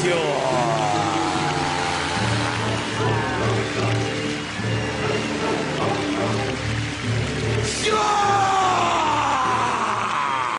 Ignacio.